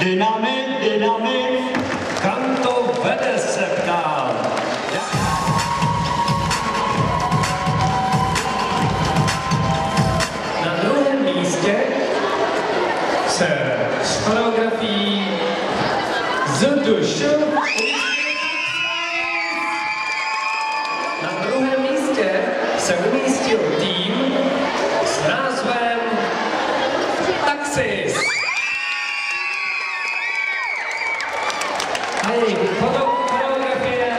Dynamit, dynamit, kam to vede se ptám. Na druhém místě se s choreografií ZDŠ jejich choreografie.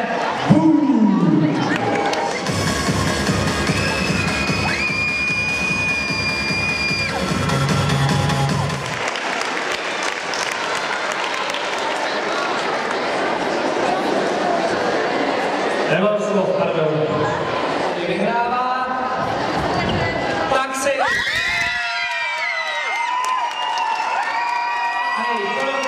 Nemám slov, pardon. Vyhrává. Tak se... Hej,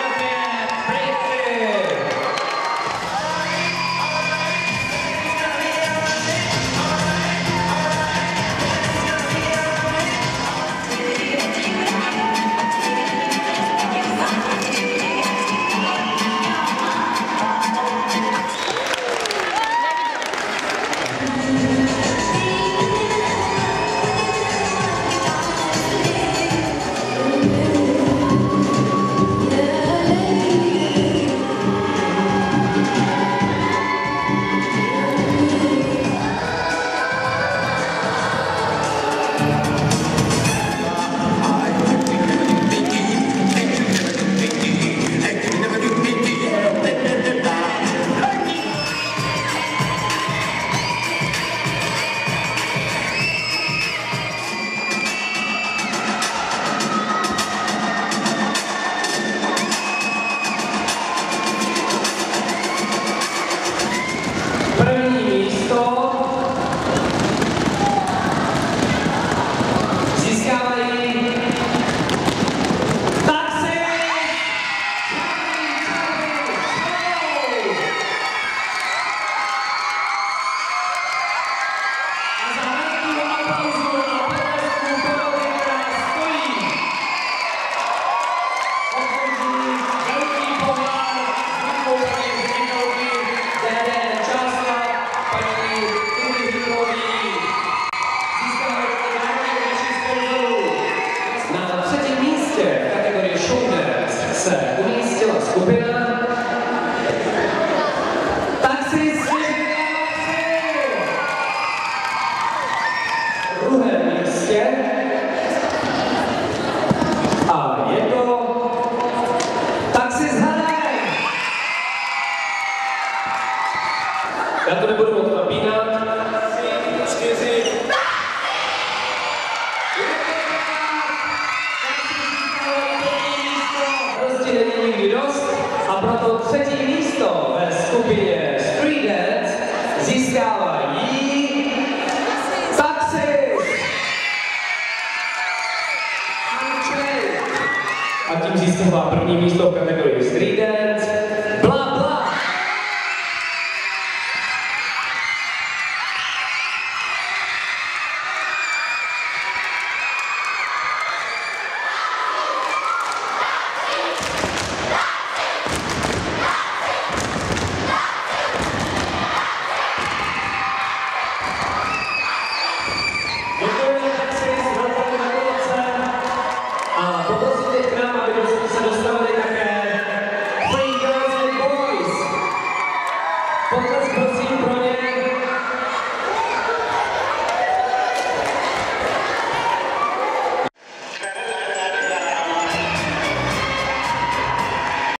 se umístila skupina. Taxi Druhé místě a tím získala první místo v kategorii Street Dance.